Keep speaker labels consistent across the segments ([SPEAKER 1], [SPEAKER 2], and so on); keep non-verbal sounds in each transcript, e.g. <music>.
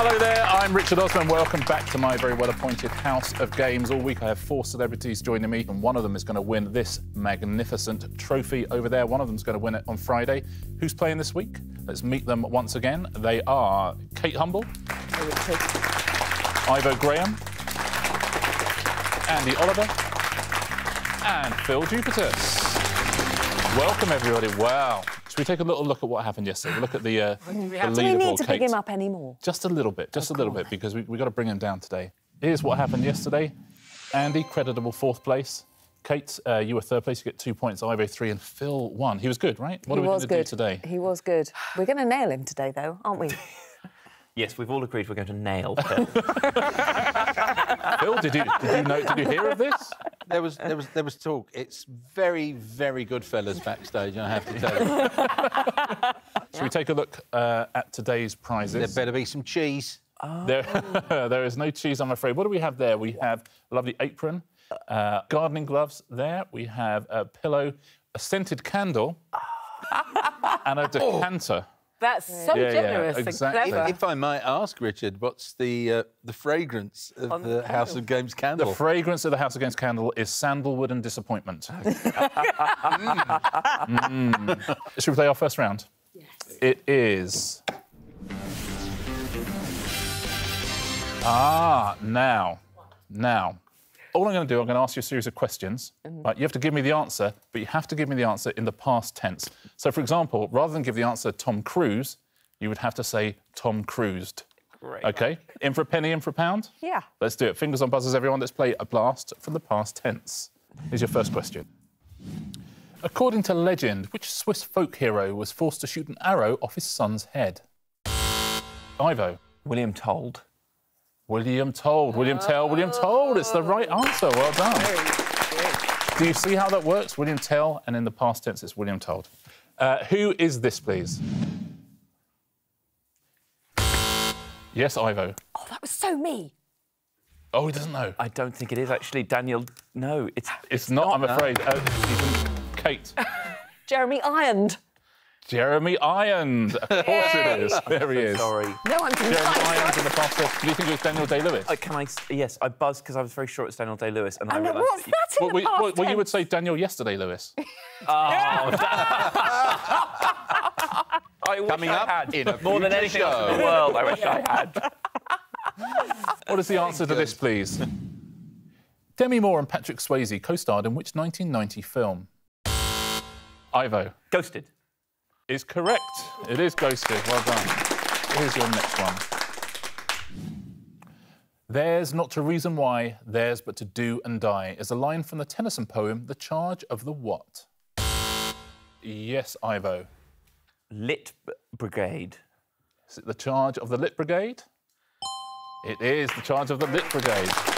[SPEAKER 1] Hello there, I'm Richard Osman. Welcome back to my very well appointed House of Games. All week I have four celebrities joining me, and one of them is going to win this magnificent trophy over there. One of them is going to win it on Friday. Who's playing this week? Let's meet them once again. They are Kate Humble, Ivo Graham, Andi Oliver, and Phill Jupitus. Welcome, everybody. Wow. Should we take a little look at what happened yesterday? We'll look at the, uh, the
[SPEAKER 2] Do we need to
[SPEAKER 1] Kate.
[SPEAKER 2] pick him up anymore?
[SPEAKER 1] Just a little bit, just a little bit, because we, we've got to bring him down today. Here's what happened yesterday. Andi, creditable fourth place. Kate, uh, you were third place. You get two points. Ivo three, and Phill one. He was good, right? What
[SPEAKER 2] he
[SPEAKER 1] are we
[SPEAKER 2] was
[SPEAKER 1] going to do
[SPEAKER 2] good
[SPEAKER 1] today?
[SPEAKER 2] He was good. We're going to nail him today, though, aren't we? <laughs>
[SPEAKER 3] Yes, we've all agreed we're going to nail <laughs> Phill.
[SPEAKER 1] Phill, did you did you know? Did you hear of this?
[SPEAKER 4] There was there was there was talk. It's very very good fellas backstage. I have to tell you, <laughs>
[SPEAKER 1] Should we take a look uh, at today's prizes?
[SPEAKER 4] there better be some cheese.
[SPEAKER 1] There, <laughs> there is no cheese, I'm afraid. What do we have there? We have a lovely apron, uh, gardening gloves. There we have a pillow, a scented candle, and a decanter.
[SPEAKER 5] That's so
[SPEAKER 1] Yeah, yeah,
[SPEAKER 5] generous
[SPEAKER 1] exactly.
[SPEAKER 5] and clever.
[SPEAKER 4] If I might ask, Richard, what's the uh, the fragrance of
[SPEAKER 5] On
[SPEAKER 4] the,
[SPEAKER 5] the
[SPEAKER 4] House of Games candle?
[SPEAKER 1] The fragrance of the House of Games Candle is sandalwood and disappointment. <laughs> Mm. Should we play our first round? Yes. It is. Ah, now, now. All I'm going to do, I'm going to ask you a series of questions. Mm-hmm. Right, you have to give me the answer, but you have to give me the answer in the past tense. So, for example, rather than give the answer Tom Cruise, you would have to say Tom Cruised.
[SPEAKER 3] Great.
[SPEAKER 1] Okay? In for a penny, in for a pound?
[SPEAKER 2] Yeah.
[SPEAKER 1] Let's do it. Fingers on buzzers, everyone. Let's play a blast from the past tense. Here's your first question. According to legend, which Swiss folk hero was forced to shoot an arrow off his son's head? Ivo.
[SPEAKER 3] William Told.
[SPEAKER 1] William Told. William Tell. William Told. It's the right answer. Well done. Do you see how that works? William Tell, and in the past tense, it's William Told. Uh, who is this, please? Yes, Ivo.
[SPEAKER 2] Oh, that was so me.
[SPEAKER 1] Oh, he doesn't know.
[SPEAKER 3] I don't think it is actually Daniel. No, it's
[SPEAKER 1] It's not, I'm afraid. Uh, Kate. <laughs>
[SPEAKER 2] Jeremy Ironed.
[SPEAKER 1] Jeremy Irons. Of course it is. There he is.
[SPEAKER 3] sorry.
[SPEAKER 2] No, I'm
[SPEAKER 1] Jeremy
[SPEAKER 2] delighted.
[SPEAKER 1] Irons in the past. tense. Do you think it was Daniel Day Lewis?
[SPEAKER 3] Uh, can I? s- Yes, I buzzed because I was very sure it was Daniel Day Lewis, and I
[SPEAKER 2] I know,
[SPEAKER 3] realised.
[SPEAKER 2] what's
[SPEAKER 3] that
[SPEAKER 2] that in
[SPEAKER 1] Well,
[SPEAKER 2] the past
[SPEAKER 1] well, well, you would say Daniel Yesterday Lewis. <laughs> <laughs>
[SPEAKER 3] I wish
[SPEAKER 4] Coming
[SPEAKER 3] I
[SPEAKER 4] up
[SPEAKER 3] had.
[SPEAKER 4] in a
[SPEAKER 3] more than
[SPEAKER 4] future
[SPEAKER 3] anything else in the world. I wish I had. <laughs>
[SPEAKER 1] What is the answer to this, please? Demi Moore and Patrick Swayze co-starred in which 1990 film? Ivo
[SPEAKER 3] Ghosted.
[SPEAKER 1] Is correct. It is Ghosted. Well done. Here's your next one. There's not to reason why, there's but to do and die is a line from the Tennyson poem, The Charge of the What? Yes, Ivo.
[SPEAKER 3] Lit Brigade.
[SPEAKER 1] Is it the charge of the Lit Brigade? It is the charge of the Lit Brigade.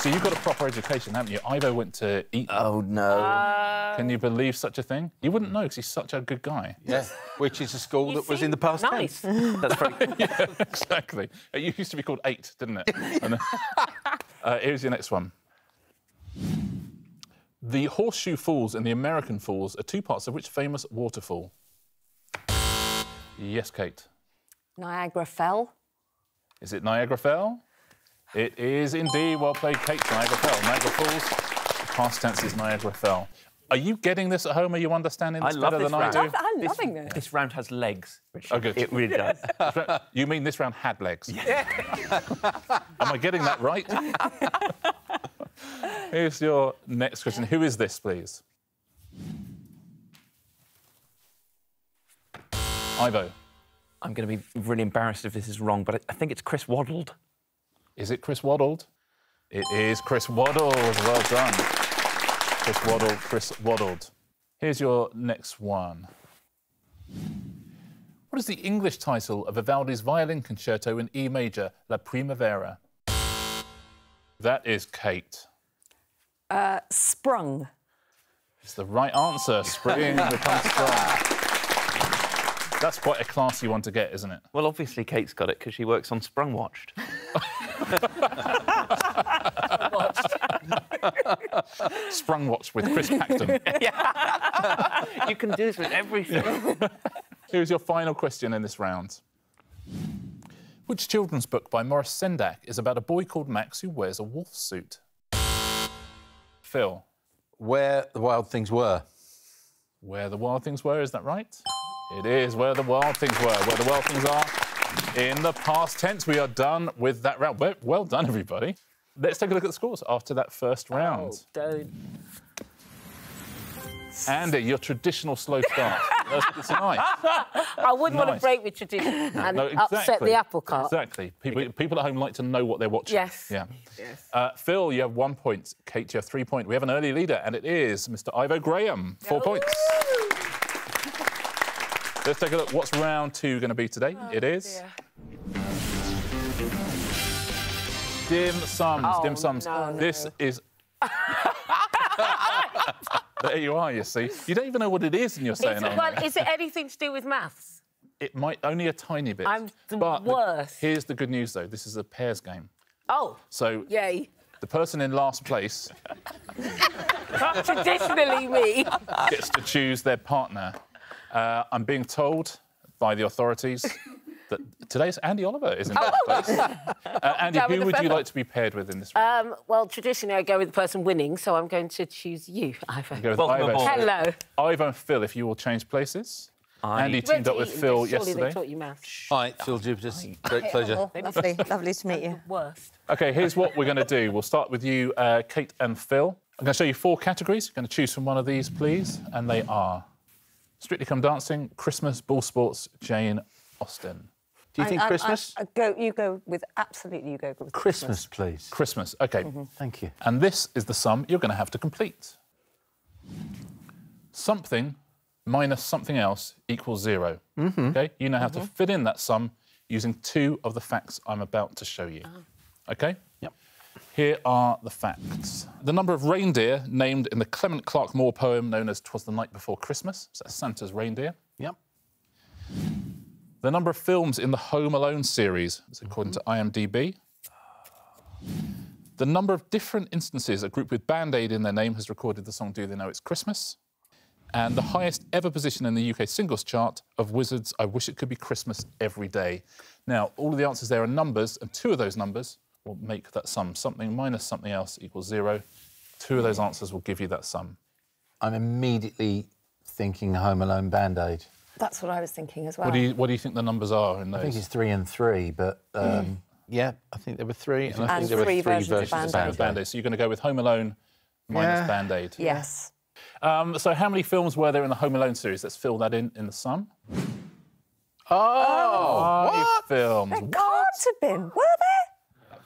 [SPEAKER 1] So you've got a proper education, haven't you? Ivo went to Eton.
[SPEAKER 3] Oh no.
[SPEAKER 1] Can you believe such a thing? You wouldn't know because he's such a good guy.
[SPEAKER 4] Yeah, which is a school that was in the past
[SPEAKER 5] Nice.
[SPEAKER 4] tense. <laughs>
[SPEAKER 3] That's very. <laughs>
[SPEAKER 1] yeah, exactly. It used to be called Eight, didn't it? <laughs> And, uh, here's your next one. The Horseshoe Falls and the American Falls are two parts of which famous waterfall? Yes, Kate.
[SPEAKER 2] Niagara fell.
[SPEAKER 1] Is it Niagara Fell? It is indeed. Well played, Kate. Niagara Fell. Niagara Falls. Past tense is Niagara Fell. Are you getting this at home? Are you understanding
[SPEAKER 3] I
[SPEAKER 1] this
[SPEAKER 3] love
[SPEAKER 1] better
[SPEAKER 3] this
[SPEAKER 1] than
[SPEAKER 3] round.
[SPEAKER 1] I do?
[SPEAKER 2] I'm
[SPEAKER 3] This-
[SPEAKER 2] loving this.
[SPEAKER 3] This round has legs. Richard.
[SPEAKER 1] Oh, good.
[SPEAKER 3] It really does. <laughs>
[SPEAKER 1] You mean this round had legs? Yeah. Am I getting that right? <laughs> Here's your next question. Who is this, please? Ivo.
[SPEAKER 3] I'm going to be really embarrassed if this is wrong, but I, I think it's Chris Waddled.
[SPEAKER 1] Is it Chris Waddled? It is Chris Waddled. Well done. Chris Waddled, Chris Waddled. Here's your next one. What is the English title of Vivaldi's violin concerto in E major, La Primavera? That is Kate.
[SPEAKER 2] Uh, sprung.
[SPEAKER 1] It's the right answer. Spring <laughs> becomes sprung. That's quite a classy one to get, isn't it?
[SPEAKER 3] Well, obviously Kate's got it because she works on Sprung Watched. <laughs> <laughs>
[SPEAKER 1] Sprung Watch with Chris Paxton. <laughs>
[SPEAKER 3] you can do this with everything.
[SPEAKER 1] Here's your final question in this round. Which children's book by Maurice Sendak is about a boy called Max who wears a wolf suit? Phill,
[SPEAKER 4] Where the wild things were.
[SPEAKER 1] where the wild things were, is that right? It is where the wild things were, where the wild things are. In the past tense, we are done with that round. Well, well done, everybody. Let's take a look at the scores after that first round.
[SPEAKER 5] Don't.
[SPEAKER 1] Andi, your traditional slow start. <laughs> That's, nice.
[SPEAKER 5] I wouldn't want to break with tradition <laughs> and
[SPEAKER 1] No,
[SPEAKER 5] upset the apple cart.
[SPEAKER 1] Exactly. People, people at home like to know what they're watching.
[SPEAKER 5] Yes.
[SPEAKER 1] Yeah.
[SPEAKER 5] Yes.
[SPEAKER 1] Uh, Phill, you have one point. Kate, you have three points. We have an early leader, and it is Mr. Ivo Graham. Four points. Let's take a look. What's round two going to be today? Oh, it is dim sums. Oh, dim sums.
[SPEAKER 5] no.
[SPEAKER 1] This is. <laughs> there you are. You see, you don't even know what it is, and you're saying,
[SPEAKER 5] Is it,
[SPEAKER 1] "Oh,
[SPEAKER 5] well, is it anything to do with maths?
[SPEAKER 1] it might only a tiny bit.
[SPEAKER 5] I'm the
[SPEAKER 1] but
[SPEAKER 5] worst.
[SPEAKER 1] here's the good news, though. This is a pairs game.
[SPEAKER 5] Oh,
[SPEAKER 1] So
[SPEAKER 5] yay.
[SPEAKER 1] the person in last place <laughs>
[SPEAKER 5] Traditionally me.
[SPEAKER 1] gets to choose their partner. Uh, I'm being told by the authorities <laughs> that today's Andi Oliver is in last <laughs> place. Uh, Andi,
[SPEAKER 5] Down
[SPEAKER 1] who
[SPEAKER 5] the
[SPEAKER 1] would you like to be paired with in this round?
[SPEAKER 5] Um, well, traditionally I go with the person winning, so I'm going to choose you, Ivo.
[SPEAKER 1] Go with
[SPEAKER 3] welcome
[SPEAKER 1] Ivo.
[SPEAKER 5] Hello.
[SPEAKER 1] Ivo and Phill, if you will change places.
[SPEAKER 3] I-
[SPEAKER 5] Andi
[SPEAKER 1] teamed up with Phill
[SPEAKER 5] Surely they
[SPEAKER 1] yesterday.
[SPEAKER 5] taught you maths.
[SPEAKER 4] Hi, Phill Jupitus. Great <laughs> pleasure.
[SPEAKER 2] Oh, lovely, lovely to meet you.
[SPEAKER 5] Worst.
[SPEAKER 1] OK, here's what we're going to do. We'll start with you, uh, Kate and Phill. I'm going to show you four categories. You're going to choose from one of these, please. And they are Strictly Come Dancing, Christmas, Ball Sports, Jane Austen.
[SPEAKER 4] Do you think
[SPEAKER 2] I- I-
[SPEAKER 4] Christmas?
[SPEAKER 2] I, go, you go with absolutely. You go with
[SPEAKER 4] Christmas, Christmas. please.
[SPEAKER 1] Christmas, OK. Mm-hmm.
[SPEAKER 4] Thank you.
[SPEAKER 1] And this is the sum you're going to have to complete. Something minus something else equals 0 mm-hmm. Okay, you now have to mm-hmm. fit in that sum using two of the facts I'm about to show you. Ah. Okay.
[SPEAKER 4] Yep.
[SPEAKER 1] Here are the facts. The number of reindeer named in the Clement Clarke Moore poem known as "Twas the Night Before Christmas." So that's Santa's reindeer.
[SPEAKER 4] Yep.
[SPEAKER 1] The number of films in the Home Alone series, according to IMDb. The number of different instances a group with Band Aid in their name has recorded the song Do They Know It's Christmas? And the highest ever position in the UK singles chart of Wizzard's I Wish It Could Be Christmas Every Day. Now, all of the answers there are numbers, and two of those numbers will make that sum. Something minus something else equals zero. Two of those answers will give you that sum.
[SPEAKER 4] I'm immediately thinking Home Alone Band Aid.
[SPEAKER 2] That's what I was thinking as well.
[SPEAKER 1] What do you What do you think the numbers are in those?
[SPEAKER 4] I think it's three and three, but um, yeah, I think there were three. And I
[SPEAKER 2] And
[SPEAKER 4] think there were
[SPEAKER 2] three
[SPEAKER 4] three
[SPEAKER 2] versions of
[SPEAKER 4] versions of
[SPEAKER 2] Band-Aid.
[SPEAKER 4] Band
[SPEAKER 1] Band Aid. So you're going to go with Home Alone minus
[SPEAKER 4] Yeah.
[SPEAKER 1] Band Aid.
[SPEAKER 2] Yes.
[SPEAKER 1] Um, so how many films were there in the Home Alone series? Let's fill that in in the sum.
[SPEAKER 4] Oh,
[SPEAKER 1] Five films.
[SPEAKER 2] Can't have been. Were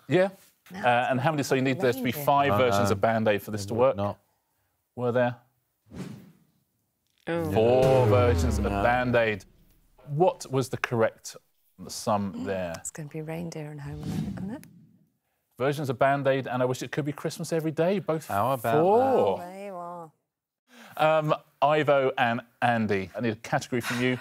[SPEAKER 2] there?
[SPEAKER 1] Yeah. Uh, and how many? So you need there to be
[SPEAKER 2] Reindeer.
[SPEAKER 1] five versions of Band Aid for this to work.
[SPEAKER 4] not.
[SPEAKER 1] Were there? Four versions of Band Aid. What was the correct sum there?
[SPEAKER 2] It's going to be reindeer and home alone, isn't it?
[SPEAKER 1] Versions of Band Aid, and I wish it could be Christmas every day. Both
[SPEAKER 4] How about
[SPEAKER 1] four.
[SPEAKER 2] There you are.
[SPEAKER 1] Um, Ivo and Andi. I need a category from you.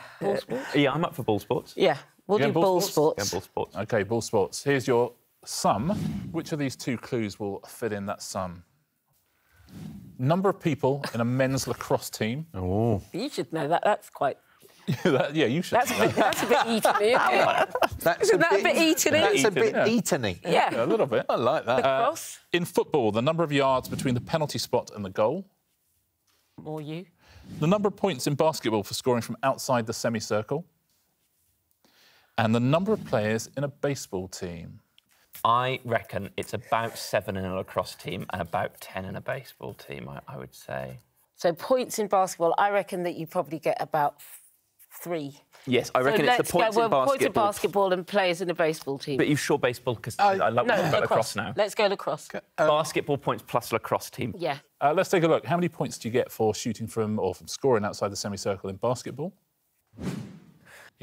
[SPEAKER 3] Yeah, I'm up for ball sports.
[SPEAKER 5] Yeah, we'll do
[SPEAKER 1] ball
[SPEAKER 5] ball
[SPEAKER 1] sports?
[SPEAKER 5] sports.
[SPEAKER 3] Yeah, ball sports.
[SPEAKER 1] Okay, ball sports. Here's your sum. Which of these two clues will fit in that sum? Number of people in a men's lacrosse team.
[SPEAKER 4] Oh,
[SPEAKER 5] You should know that. That's quite. <laughs>
[SPEAKER 1] That- yeah, you should.
[SPEAKER 5] That's a bit, that's a bit Eton isn't
[SPEAKER 4] that's
[SPEAKER 5] Isn't that a bit Eton-y?
[SPEAKER 4] That's a bit
[SPEAKER 1] Yeah.
[SPEAKER 4] Eton-y.
[SPEAKER 5] Yeah.
[SPEAKER 1] a little bit.
[SPEAKER 4] I like that.
[SPEAKER 5] Cross.
[SPEAKER 1] Uh, in football, the number of yards between the penalty spot and the goal.
[SPEAKER 5] Or you.
[SPEAKER 1] The number of points in basketball for scoring from outside the semicircle. And the number of players in a baseball team.
[SPEAKER 3] I reckon it's about seven in a lacrosse team and about ten in a baseball team. I, I would say.
[SPEAKER 5] So points in basketball, I reckon that you probably get about three.
[SPEAKER 3] Yes, I reckon
[SPEAKER 5] so
[SPEAKER 3] it's the points
[SPEAKER 5] go
[SPEAKER 3] in
[SPEAKER 5] well, points in
[SPEAKER 3] basketball.
[SPEAKER 5] basketball and players in a baseball team.
[SPEAKER 3] But you sure baseball? Because I love
[SPEAKER 5] no,
[SPEAKER 3] talking about
[SPEAKER 5] lacrosse.
[SPEAKER 3] lacrosse now.
[SPEAKER 5] Let's go lacrosse.
[SPEAKER 3] Basketball points plus lacrosse team.
[SPEAKER 5] Yeah.
[SPEAKER 1] Uh, let's take a look. How many points do you get for shooting from or from scoring outside the semicircle in basketball?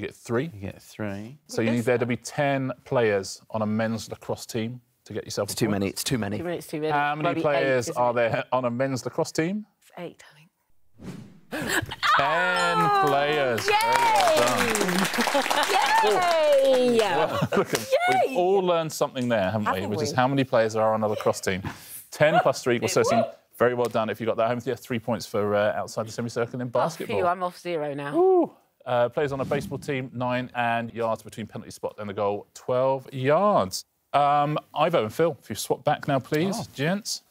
[SPEAKER 1] You get three.
[SPEAKER 4] You get three.
[SPEAKER 1] So you need there to be 10 players on a men's lacrosse team to get yourself
[SPEAKER 3] It's too many. It's too many.
[SPEAKER 5] Two minutes, two minutes.
[SPEAKER 1] How many
[SPEAKER 5] Bloody
[SPEAKER 1] players
[SPEAKER 5] eight,
[SPEAKER 1] are there on a men's lacrosse team?
[SPEAKER 5] It's eight, I think.
[SPEAKER 1] 10 players. Very well done.
[SPEAKER 5] Yay! <laughs>
[SPEAKER 1] Look, we've all learned something there, haven't, we?
[SPEAKER 2] Haven't
[SPEAKER 1] Which is how many players there are on a lacrosse team. 10 <laughs> plus 3 equals 13. Very well done. If you got that home, yeah, three points for uh, outside the semicircle in
[SPEAKER 5] Oh,
[SPEAKER 1] basketball.
[SPEAKER 5] phew, I'm off zero now.
[SPEAKER 1] Uh, players on a baseball team, nine, and yards between penalty spot and the goal, 12 yards. Um, Ivo and Phill, if you swap back now, please,
[SPEAKER 4] Oh.
[SPEAKER 1] gents.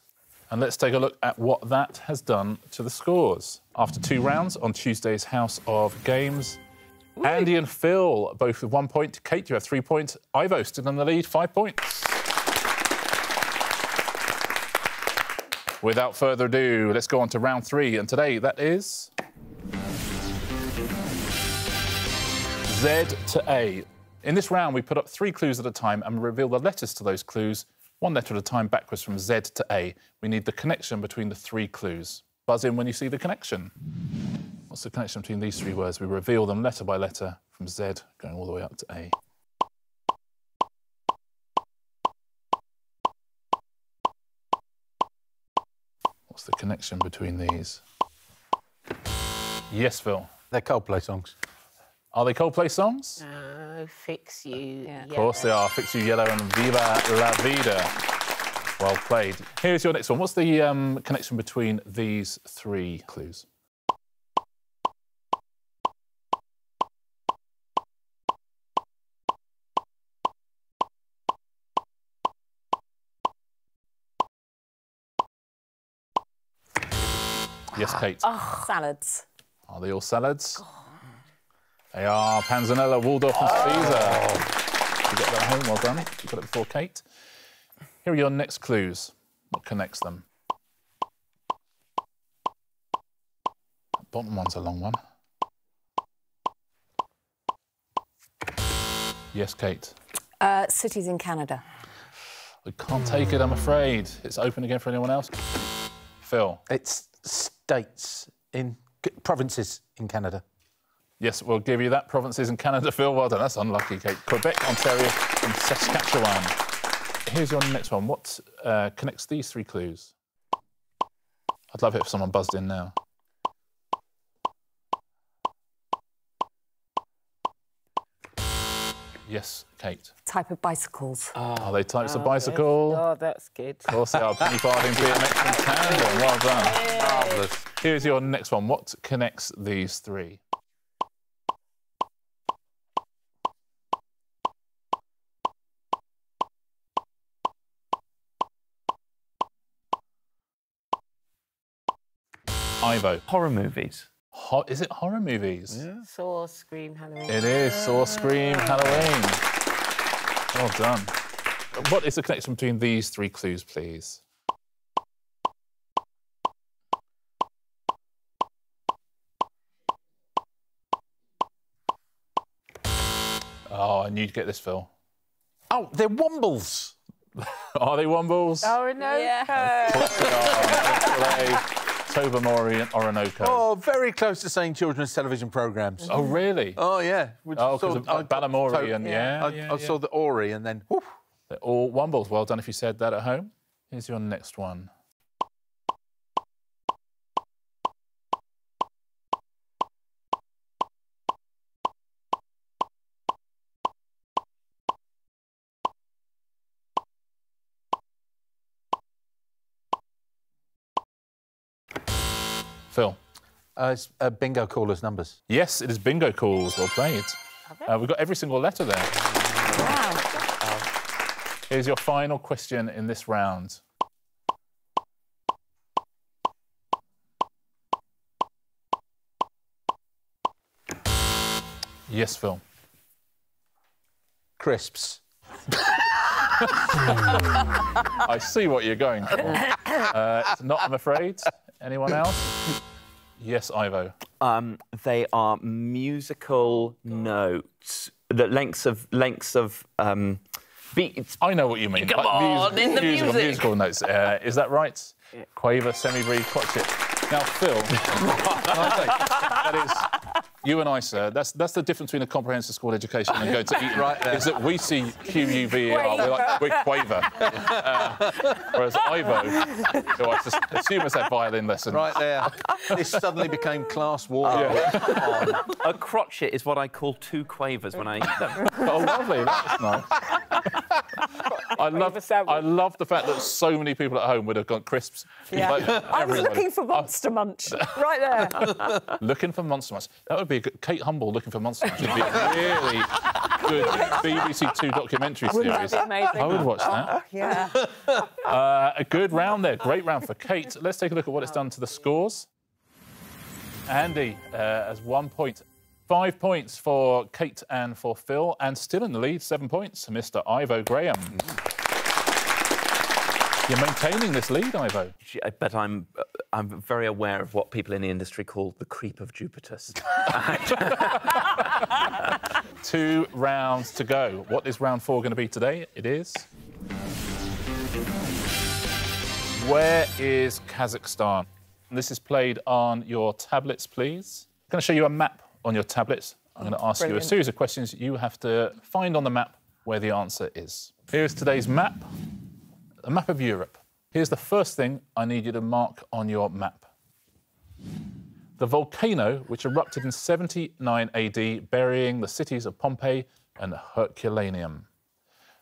[SPEAKER 1] And let's take a look at what that has done to the scores. After two rounds on Tuesday's House of Games, Andi and Phill both with one point. Kate, you have three points. Ivo still in the lead, five points. Without further ado, let's go on to round three. And today, that is. Z to A. In this round, we put up three clues at a time and reveal the letters to those clues, one letter at a time backwards from Z to A. We need the connection between the three clues. Buzz in when you see the connection. What's the connection between these three words? We reveal them letter by letter from Z going all the way up to A. What's the connection between these? Yes, Phill.
[SPEAKER 4] They're Coldplay songs.
[SPEAKER 1] Are they Coldplay songs?
[SPEAKER 5] Oh, fix you.
[SPEAKER 2] Yeah.
[SPEAKER 1] Of course they are. Fix You Yellow and Viva La Vida. Well played. Here's your next one. What's the um, connection between these three clues? Yes, Kate.
[SPEAKER 2] Oh, Salads.
[SPEAKER 1] Are they all salads? They are panzanella, Waldorf, and Caesar. You got that home, well done. You got it before Kate. Here are your next clues. What connects them? Bottom one's a long one. Yes, Kate.
[SPEAKER 2] Uh, cities in Canada.
[SPEAKER 1] We can't take it, I'm afraid. It's open again for anyone else. Phill.
[SPEAKER 4] It's states in provinces in Canada.
[SPEAKER 1] Yes, we'll give you that. Provinces in Canada, Phill. Well done. That's unlucky, Kate. Quebec, Ontario, and Saskatchewan. Here's your next one. What uh, connects these three clues? I'd love it if someone buzzed in now. Yes, Kate.
[SPEAKER 2] Type of bicycles.
[SPEAKER 1] Are they types of bicycle?
[SPEAKER 5] Oh, that's good.
[SPEAKER 1] Of course they are. Penny <laughs> farthing, BMX, and tandem. Well done.
[SPEAKER 4] Marvellous.
[SPEAKER 1] Here's your next one. What connects these three? Ivo.
[SPEAKER 3] Horror movies.
[SPEAKER 1] Ho- is it horror movies?
[SPEAKER 5] Saw, Scream, Halloween.
[SPEAKER 1] It is Saw, Scream, Halloween. Well done. What is the connection between these three clues, please? Oh, I knew you'd get this, Phill.
[SPEAKER 4] Oh, they're Wombles. <laughs>
[SPEAKER 1] Are they Wombles?
[SPEAKER 5] Oh, no.
[SPEAKER 1] Tobermory and Orinoco.
[SPEAKER 4] Oh, very close to saying children's television programmes.
[SPEAKER 1] Oh, really?
[SPEAKER 4] Oh, yeah. We
[SPEAKER 1] Oh, 'cause of
[SPEAKER 4] I-
[SPEAKER 1] Balamory
[SPEAKER 4] to-
[SPEAKER 1] and- yeah,
[SPEAKER 4] I,
[SPEAKER 1] yeah,
[SPEAKER 4] I
[SPEAKER 1] yeah.
[SPEAKER 4] saw the Ori and then. whew,
[SPEAKER 1] They're all Wombles. Well done if you said that at home. Here's your next one. Phill.
[SPEAKER 4] Uh, it's, uh, bingo callers numbers.
[SPEAKER 1] Yes, it is bingo calls. Well played. Uh, we've got every single letter there.
[SPEAKER 2] Wow.
[SPEAKER 1] Here's your final question in this round. Yes, Phill.
[SPEAKER 4] Crisps. <laughs>
[SPEAKER 1] I see what you're going for. Uh, it's not, I'm afraid. Anyone else? Yes, Ivo.
[SPEAKER 3] Um, they are musical notes. The lengths of lengths of um, beats.
[SPEAKER 1] I know what you mean.
[SPEAKER 3] Come
[SPEAKER 1] like
[SPEAKER 3] on, in the
[SPEAKER 1] musical,
[SPEAKER 3] music.
[SPEAKER 1] musical notes. Uh, is that right? Quaver, semi-breve, crotchet. Now, Phill, <laughs> that is you and I, sir. That's that's the difference between a comprehensive school education and going to eat
[SPEAKER 4] Right <laughs> there.
[SPEAKER 1] Is that we see Q U V E R. We're like we're Quaver. <laughs> Uh, whereas Ivo, who I just assume has had violin lessons.
[SPEAKER 4] Right there. this suddenly became class war.
[SPEAKER 3] A crotchet is what I call two quavers when I eat them.
[SPEAKER 1] Oh, lovely. That's nice. I love. I love the fact that so many people at home would have got crisps.
[SPEAKER 2] Yeah.
[SPEAKER 1] Like,
[SPEAKER 2] I was looking for Monster Munch <laughs> right there.
[SPEAKER 1] Looking for Monster Munch. That would be a good, Kate Humble looking for Monster Munch. would be a really good BBC Two documentary series.
[SPEAKER 2] that be amazing?
[SPEAKER 1] I would watch that.
[SPEAKER 2] Yeah.
[SPEAKER 1] Uh, a good round there. Great round for Kate. Let's take a look at what it's done to the scores. Andi uh, has one point. Five points for Kate and for Phill, and still in the lead, seven points, Mr. Ivo Graham. You're maintaining this lead, Ivo.
[SPEAKER 3] But I'm uh, I'm very aware of what people in the industry call the creep of Jupiter. <laughs> <laughs>
[SPEAKER 1] Two rounds to go. What is round four going to be today? It is. Where is Kazakhstan? This is played on your tablets, please. I'm going to show you a map on your tablets. I'm going to ask you a series of questions. You have to find on the map where the answer is. Here's today's map a map of Europe. Here's the first thing I need you to mark on your map. The volcano which erupted in 79 AD, burying the cities of Pompeii and Herculaneum.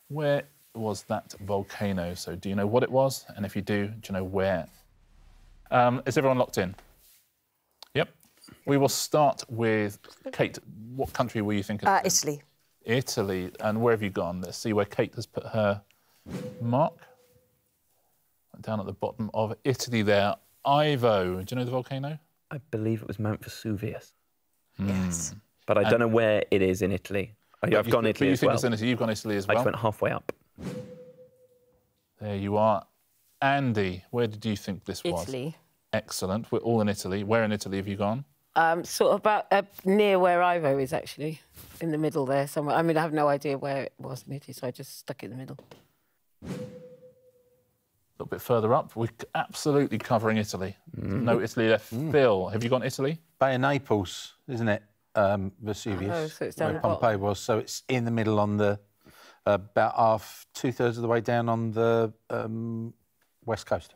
[SPEAKER 1] Where was that volcano? So, do you know what it was? And if you do, do you know where? Um, is everyone locked in? Yep. We will start with Kate. What country were you thinking?
[SPEAKER 2] Uh. Italy.
[SPEAKER 1] Italy. And where have you gone? Let's see where Kate has put her mark. Down at the bottom of Italy there. Ivo, do you know the volcano?
[SPEAKER 3] I believe it was Mount Vesuvius,
[SPEAKER 2] Yes.
[SPEAKER 3] but I don't know where it is in Italy. I, I've
[SPEAKER 1] You-
[SPEAKER 3] gone
[SPEAKER 1] but
[SPEAKER 3] Italy
[SPEAKER 1] you
[SPEAKER 3] as
[SPEAKER 1] think
[SPEAKER 3] well.
[SPEAKER 1] it's in Italy. You've gone Italy as
[SPEAKER 3] I
[SPEAKER 1] well.
[SPEAKER 3] just went halfway up.
[SPEAKER 1] There you are. Andi, where did you think this was?
[SPEAKER 5] Italy.
[SPEAKER 1] Excellent. We're all in Italy. Where in Italy have you gone?
[SPEAKER 5] Um, sort of about uh, near where Ivo is, actually, in the middle there somewhere. I mean, I have no idea where it was in so I just stuck it in the middle.
[SPEAKER 1] A little bit further up. We're absolutely covering Italy. No Italy left. Phill, have you gone Italy?
[SPEAKER 4] Bay of Naples, isn't it? Um, Vesuvius.
[SPEAKER 5] Oh, so it's down
[SPEAKER 4] where
[SPEAKER 5] the bottom.
[SPEAKER 4] Pompeii was. So it's in the middle on the about half, two thirds of the way down on the um, west coast.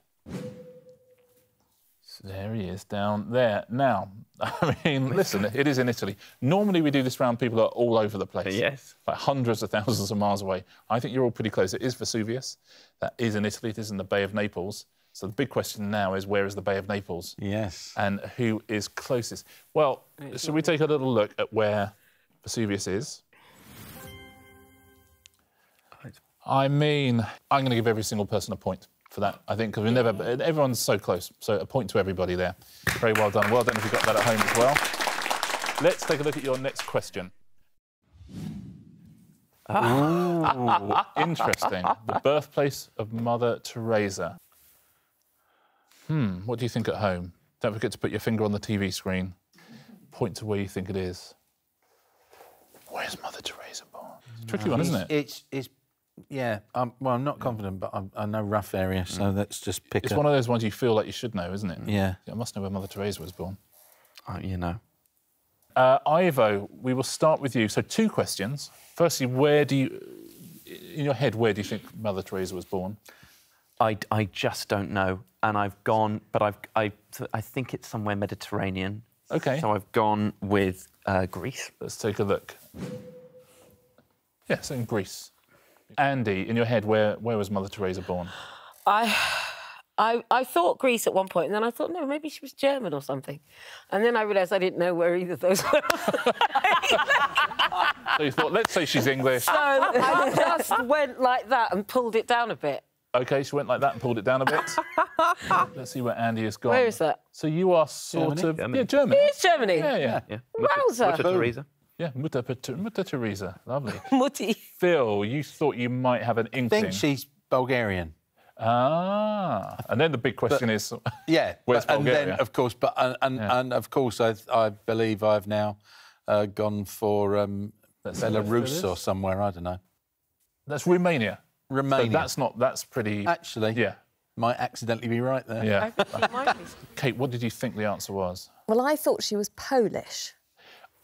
[SPEAKER 1] There he is, down there. Now, <laughs> I mean, listen, it is in Italy. Normally we do this round, people are all over the place.
[SPEAKER 3] Yes.
[SPEAKER 1] Like hundreds of thousands of miles away. I think you're all pretty close. It is Vesuvius. That is in Italy. It is in the Bay of Naples. So the big question now is where is the Bay of Naples?
[SPEAKER 4] Yes.
[SPEAKER 1] and who is closest. Well, should we take a little look at where Vesuvius is? I mean, I'm going to give every single person a point for that. I think because we never, everyone's so close. So a point to everybody there. Very well done. Well done if you got that at home as well. Let's take a look at your next question. Ooh, <laughs> interesting. The birthplace of Mother Teresa. Hmm, what do you think at home? Don't forget to put your finger on the TV screen. Point to where you think it is. Where's Mother Teresa born? It's a tricky one, isn't it?
[SPEAKER 4] It's, it's yeah. Um, well, I'm not confident, but I'm, I know rough area, so let's just pick
[SPEAKER 1] It's
[SPEAKER 4] a-
[SPEAKER 1] one of those ones you feel like you should know, isn't it?
[SPEAKER 4] Yeah.
[SPEAKER 1] I must know where Mother Teresa was born.
[SPEAKER 3] Uh, you know.
[SPEAKER 1] Uh, Ivo, we will start with you. So, two questions. Firstly, where do you, in your head, where do you think Mother Teresa was born?
[SPEAKER 3] I, I just don't know, and I've gone, but I've I I think it's somewhere Mediterranean.
[SPEAKER 1] Okay.
[SPEAKER 3] So I've gone with uh, Greece.
[SPEAKER 1] Let's take a look. Yes, in Greece. Andi, in your head, where, where was Mother Teresa born?
[SPEAKER 5] I, <sighs> I, I thought Greece at one point, and then I thought, no, maybe she was German or something. And then I realised I didn't know where either of those were. <laughs>
[SPEAKER 1] So you thought, let's say she's English.
[SPEAKER 5] so I just went like that and pulled it down a bit.
[SPEAKER 1] Okay, she went like that and pulled it down a bit. <laughs> Let's see where Andi has gone.
[SPEAKER 5] Where is that?
[SPEAKER 1] So you are sort
[SPEAKER 4] Germany?
[SPEAKER 1] of
[SPEAKER 3] Germany.
[SPEAKER 1] yeah, Germany.
[SPEAKER 5] It's Germany.
[SPEAKER 1] Yeah, yeah,
[SPEAKER 3] Yeah.
[SPEAKER 5] Wowzer.
[SPEAKER 3] Mutter Teresa.
[SPEAKER 1] Yeah. Mutter, Mutter, Mutter Teresa, lovely. <laughs>
[SPEAKER 5] Muddy.
[SPEAKER 1] Phill, you thought you might have an
[SPEAKER 4] I
[SPEAKER 1] inkling.
[SPEAKER 4] think she's Bulgarian.
[SPEAKER 1] Ah, and then the big question is, <laughs>
[SPEAKER 4] Yeah,
[SPEAKER 1] Where's
[SPEAKER 4] but- and then of course, but and and,
[SPEAKER 1] Yeah.
[SPEAKER 4] and of course, I I believe I've now uh, gone for um,
[SPEAKER 1] Let's see where Phill
[SPEAKER 4] Belarus or somewhere. I don't know.
[SPEAKER 1] that's Romania. So
[SPEAKER 4] Romania.
[SPEAKER 1] that's not. That's pretty.
[SPEAKER 4] actually
[SPEAKER 1] yeah,
[SPEAKER 4] might accidentally be right there.
[SPEAKER 1] yeah.
[SPEAKER 5] Might be. <laughs>
[SPEAKER 1] Kate, what did you think the answer was?
[SPEAKER 2] Well, I thought she was Polish.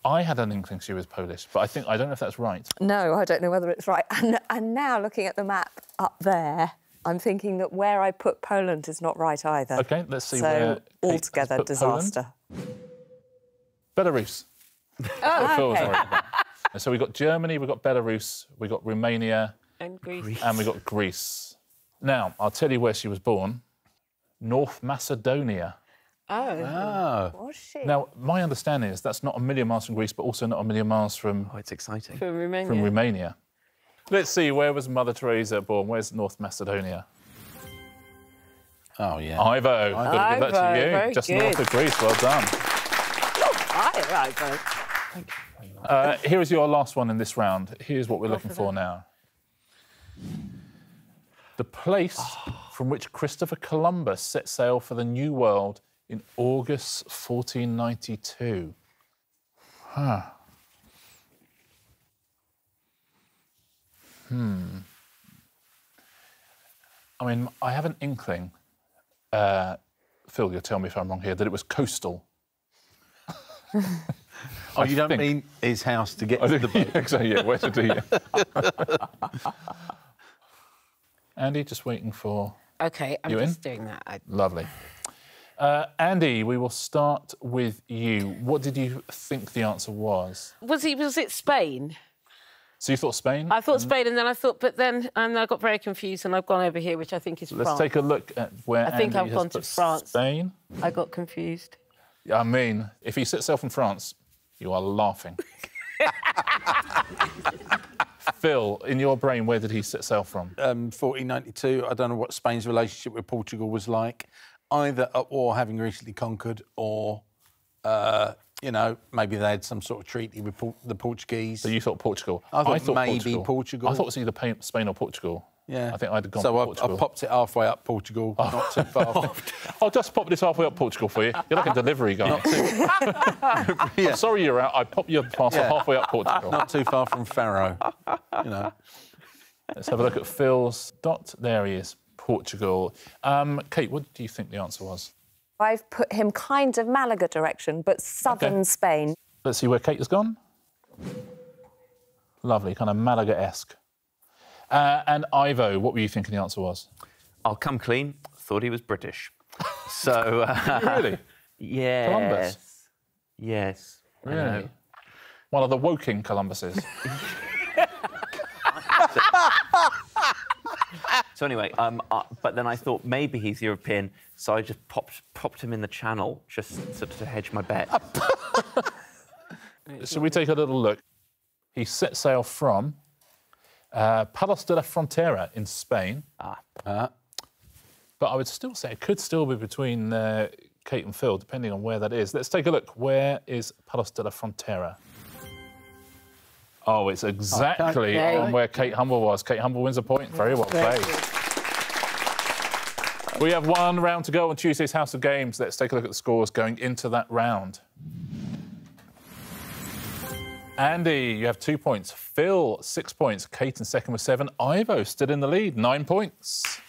[SPEAKER 1] I had an inkling she was Polish, but I think I don't know if that's right.
[SPEAKER 2] No, I don't know whether it's right. <laughs> And, and now looking at the map up there, I'm thinking that where I put Poland is not right either.
[SPEAKER 1] Okay, let's see
[SPEAKER 2] so
[SPEAKER 1] where Kate has
[SPEAKER 2] altogether
[SPEAKER 1] put Poland.
[SPEAKER 2] disaster.
[SPEAKER 1] Belarus. <laughs>
[SPEAKER 2] Oh,
[SPEAKER 1] Phill was
[SPEAKER 2] okay.
[SPEAKER 1] right. And so we've got Germany, we've got Belarus, we've got Romania,
[SPEAKER 5] And Greece.
[SPEAKER 1] and we got Greece. Now, I'll tell you where she was born North Macedonia.
[SPEAKER 5] Oh.
[SPEAKER 4] Oh.
[SPEAKER 2] Was she?
[SPEAKER 1] Now, my understanding is that's not a million miles from Greece, but also not a million miles from,
[SPEAKER 3] Oh, it's exciting.
[SPEAKER 5] From Romania.
[SPEAKER 1] from Romania. Let's see, where was Mother Teresa born? Where's North Macedonia?
[SPEAKER 4] Oh, yeah.
[SPEAKER 1] Ivo. I've got to give that to you.
[SPEAKER 5] very
[SPEAKER 1] Just
[SPEAKER 5] good.
[SPEAKER 1] north of Greece. Well done.
[SPEAKER 5] Right, right, right.
[SPEAKER 1] Uh, here is your last one in this round. Here's what we're looking for now. The place from which Christopher Columbus set sail for the New World in August 1492. Huh. Hmm. I mean, I have an inkling, uh, Phill, you'll tell me if I'm wrong here, that it was coastal.
[SPEAKER 4] Oh, you don't
[SPEAKER 1] think-
[SPEAKER 4] mean his house to get to the <laughs> boat?
[SPEAKER 1] yeah, exactly, yeah, where to do yeah. <laughs> Andi, just waiting for.
[SPEAKER 5] Okay, I'm
[SPEAKER 1] You in?
[SPEAKER 5] just doing that. I,
[SPEAKER 1] Lovely. Uh, Andi, we will start with you. What did you think the answer was?
[SPEAKER 5] was he? Was it Spain?
[SPEAKER 1] So you thought Spain?
[SPEAKER 5] I thought Spain, and then I thought, but then and I got very confused, and I've gone over here, which I think is
[SPEAKER 1] Let's
[SPEAKER 5] France.
[SPEAKER 1] take a look at where
[SPEAKER 5] I think
[SPEAKER 1] Andi
[SPEAKER 5] I've
[SPEAKER 1] has
[SPEAKER 5] gone to
[SPEAKER 1] put
[SPEAKER 5] France.
[SPEAKER 1] Spain.
[SPEAKER 5] I got confused.
[SPEAKER 1] I mean, if he sets sail from France, you are laughing. <laughs> Phill, in your brain, where did he set sail from?
[SPEAKER 4] um, 1492. I don't know what Spain's relationship with Portugal was like, either at war having recently conquered or, uh, you know, maybe they had some sort of treaty with Por- the Portuguese.
[SPEAKER 1] So you thought Portugal.
[SPEAKER 4] I thought maybe Portugal.
[SPEAKER 1] I thought it was either Spain or Portugal.
[SPEAKER 4] yeah.
[SPEAKER 1] I think I'd gone
[SPEAKER 4] so I, I popped it halfway up Portugal, not too far. <laughs>
[SPEAKER 1] I'll just pop this halfway up Portugal for you. You're like a delivery guy. <laughs> I'm sorry you're out. I pop your parcel
[SPEAKER 4] Yeah.
[SPEAKER 1] halfway up Portugal.
[SPEAKER 4] not too far from Faro. You know.
[SPEAKER 1] Let's have a look at Phill's dot. There he is, Portugal. Um, Kate, what do you think the answer was?
[SPEAKER 2] I've put him kind of Malaga direction, but southern
[SPEAKER 1] Okay.
[SPEAKER 2] Spain.
[SPEAKER 1] Let's see where Kate has gone. Lovely, kind of Malaga-esque. Uh, and Ivo, what were you thinking the answer was?
[SPEAKER 3] I'll come clean. Thought he was British. <laughs> So, uh,
[SPEAKER 1] Really?
[SPEAKER 3] yes.
[SPEAKER 1] Columbus?
[SPEAKER 3] Yes.
[SPEAKER 1] Really?
[SPEAKER 3] know.
[SPEAKER 1] One of the woking Columbuses. <laughs>
[SPEAKER 3] So anyway, um, uh, but then I thought maybe he's European, so I just popped popped him in the channel just to, to hedge my bet. <laughs>
[SPEAKER 1] Shall we take a little look? He set sail from uh, Palos de la Frontera in Spain.
[SPEAKER 3] Ah.
[SPEAKER 4] Uh,
[SPEAKER 1] But I would still say it could still be between uh, Kate and Phill, depending on where that is. Let's take a look. Where is Palos de la Frontera? Oh, it's exactly
[SPEAKER 5] Okay.
[SPEAKER 1] on where Kate Humble was. Kate Humble wins a point. Very well played. We have one round to go on Tuesday's House of Games. Let's take a look at the scores going into that round. Andi, you have two points. Phill, six points. Kate in second with seven. Ivo still in the lead, nine points.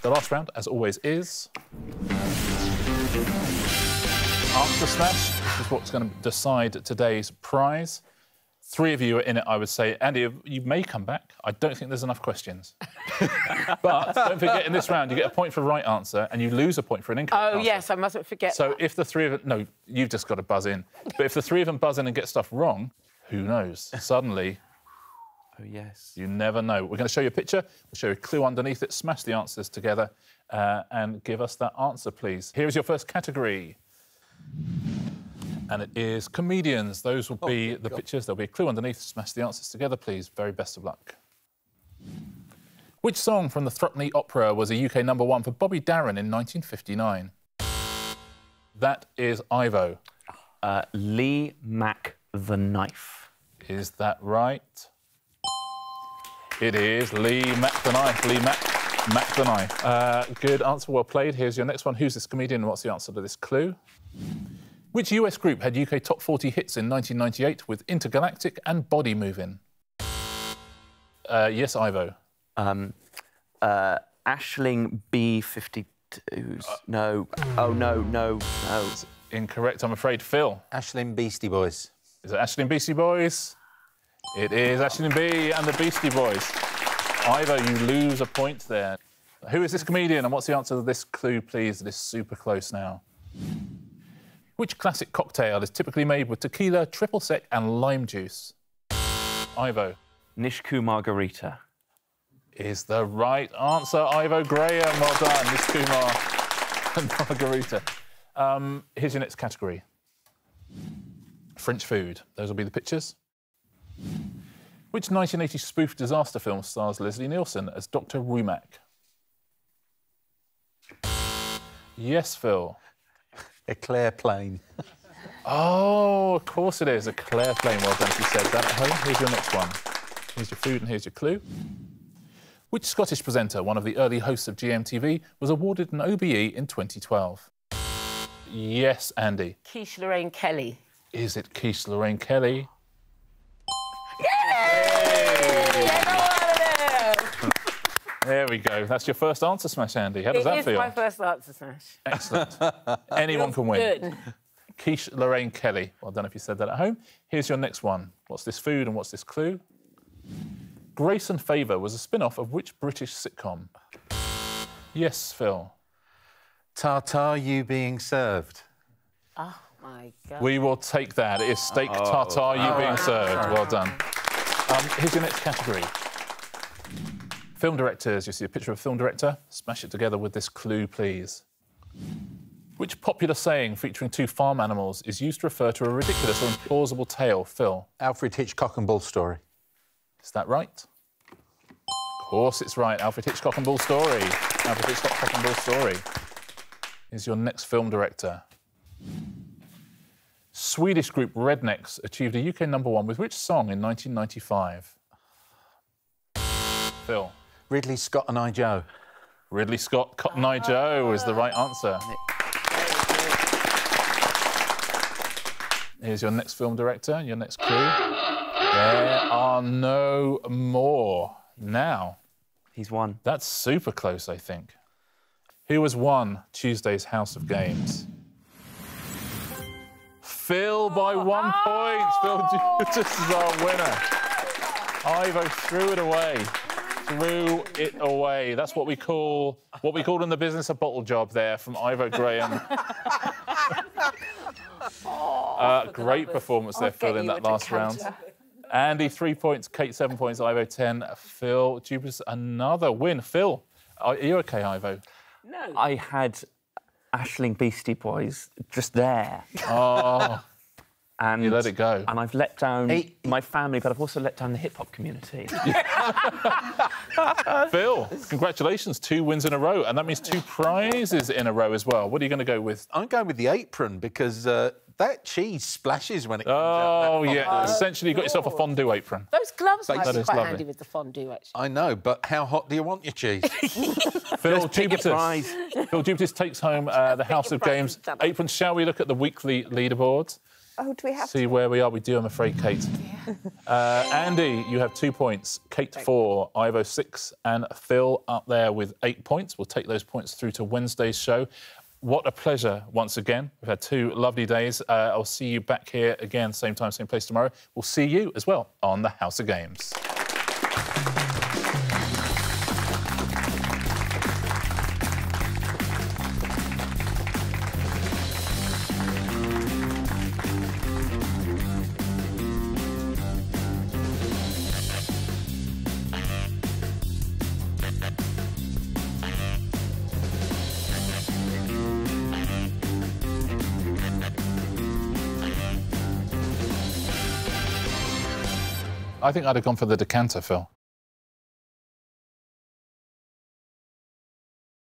[SPEAKER 1] The last round, as always, is Answer Smash. This is what's going to decide today's prize. Three of you are in it, I would say. Andi, you may come back. I don't think there's enough questions. <laughs> but don't forget, in this round, you get a point for right answer and you lose a point for an incorrect answer.
[SPEAKER 5] Oh
[SPEAKER 1] answer.
[SPEAKER 5] yes, I mustn't forget.
[SPEAKER 1] So
[SPEAKER 5] that.
[SPEAKER 1] if the three of them, no, you've just got to buzz in. But if the three of them buzz in and get stuff wrong, who knows? Suddenly,
[SPEAKER 3] oh yes.
[SPEAKER 1] you never know. We're going to show you a picture. We'll show you a clue underneath it. Smash the answers together uh, and give us that answer, please. Here is your first category. And it is comedians. Those will be the pictures. There'll be a clue underneath. Smash the answers together, please. Very best of luck. Which song from the Threepenny Opera was a UK number one for Bobby Darin in 1959? That is Ivo.
[SPEAKER 3] Uh, Lee Mack the knife.
[SPEAKER 1] Is that right? It is Lee Mack the Knife. Lee Mack, Mack the Knife. Uh, good answer, well played. Here's your next one. Who's this comedian what's the answer to this clue? Which US group had UK top 40 hits in 1998 with Intergalactic and Body Moving? Uh, yes, Ivo.
[SPEAKER 3] Um, uh, Aisling B52s. No. Oh no, no, no.
[SPEAKER 1] Incorrect, I'm afraid. Phill.
[SPEAKER 4] Aisling Beastie Boys.
[SPEAKER 1] Is it Aisling Beastie Boys? It is Aisling Bea and the Beastie Boys. Ivo, you lose a point there. Who is this comedian and what's the answer to this clue, please? It is super close now. Which classic cocktail is typically made with tequila, triple sec, and lime juice? Ivo
[SPEAKER 3] Nishku Margarita.
[SPEAKER 1] is the right answer. Ivo Graham, well done. Nish Kumar and <laughs> Margarita. Um, here's your next category French food. Those will be the pictures. Which 1980 spoof disaster film stars Leslie Nielsen as Dr. Rumack? Yes, Phill.
[SPEAKER 4] Eclair plane.
[SPEAKER 1] Oh, of course it is. A Claire plane. Well done if you said that at home. Here's your next one. Here's your food and here's your clue. Which Scottish presenter, one of the early hosts of GMTV, was awarded an OBE in 2012? Yes, Andi.
[SPEAKER 5] Quiche Lorraine Kelly.
[SPEAKER 1] Is it Quiche Lorraine Kelly? There we go. That's your first answer, Smash Andi. How does
[SPEAKER 5] It
[SPEAKER 1] that
[SPEAKER 5] is
[SPEAKER 1] feel?
[SPEAKER 5] my first answer, Smash.
[SPEAKER 1] Excellent. <laughs> Anyone can win.
[SPEAKER 5] Good.
[SPEAKER 1] Quiche Lorraine Kelly. Well done if you said that at home. Here's your next one. What's this food and what's this clue? Grace and Favour was a spin off of which British sitcom? Yes, Phill.
[SPEAKER 4] Tartar you being served.
[SPEAKER 5] Oh my God.
[SPEAKER 1] We will take that. It is steak tartare you being served. Well done. <laughs> Um, here's your next category. Film directors. You see a picture of a film director. Smash it together with this clue, please. Which popular saying featuring two farm animals is used to refer to a ridiculous or implausible tale? Phill,
[SPEAKER 4] Alfred Hitchcock and Bull Story.
[SPEAKER 1] is that right? Of course it's right. Alfred Hitchcock and Bull Story. Alfred Hitchcock and Bull Story is your next film director. Swedish group Rednex achieved a UK number one with which song in 1995? Phill.
[SPEAKER 4] Ridley Scott and I Joe.
[SPEAKER 1] Ridley Scott, Cotton Eye Joe is the right answer. Here's your next film director, your next clue. There are no more. Now,
[SPEAKER 3] He's won.
[SPEAKER 1] that's super close, I think. Who has won Tuesday's House of Games? Phill by one point. Phill <laughs> Jupitus is our winner. Ivo threw it away. Threw it away. That's what we call what we call in the business a bottle job there from Ivo Graham. <laughs> uh, great performance there,
[SPEAKER 2] I'll Phill,
[SPEAKER 1] in that last round. Andi, three points. Kate, seven points. Ivo, ten. Phill, Jupitus, another win. Phill, are you okay, Ivo?
[SPEAKER 5] No.
[SPEAKER 3] I had Aisling Beastie Boys just there. <laughs>
[SPEAKER 1] Oh,
[SPEAKER 3] And
[SPEAKER 1] you let it go.
[SPEAKER 3] And I've let down
[SPEAKER 4] Hey.
[SPEAKER 3] my family, but I've also let down the hip hop community. <laughs> <laughs>
[SPEAKER 1] Phill, congratulations. Two wins in a row. And that means two prizes in a row as well. What are you going to go with?
[SPEAKER 4] I'm going with the apron because uh, that cheese splashes when it comes out.
[SPEAKER 1] Oh,
[SPEAKER 4] that
[SPEAKER 1] yeah. Essentially, you got yourself a fondue apron.
[SPEAKER 5] Those gloves might be quite
[SPEAKER 1] lovely.
[SPEAKER 5] handy with the fondue, actually.
[SPEAKER 4] I know, but how hot do you want your cheese? <laughs>
[SPEAKER 1] Phill
[SPEAKER 3] pick your
[SPEAKER 1] Jupitus.
[SPEAKER 3] prize.
[SPEAKER 1] Phill Jupitus takes home uh, the House of Games. apron. Shall we look at the weekly leaderboard?
[SPEAKER 2] Oh, do we have
[SPEAKER 1] See where we are? We do, I'm afraid, Kate. <laughs> Uh, Andi, you have two points. Kate, four. Ivo, six. And Phill up there with eight points. We'll take those points through to Wednesday's show. What a pleasure once again. We've had two lovely days. Uh, I'll see you back here again, same time, same place tomorrow. We'll see you as well on the House of Games. I think I'd have gone for the decanter, Phill.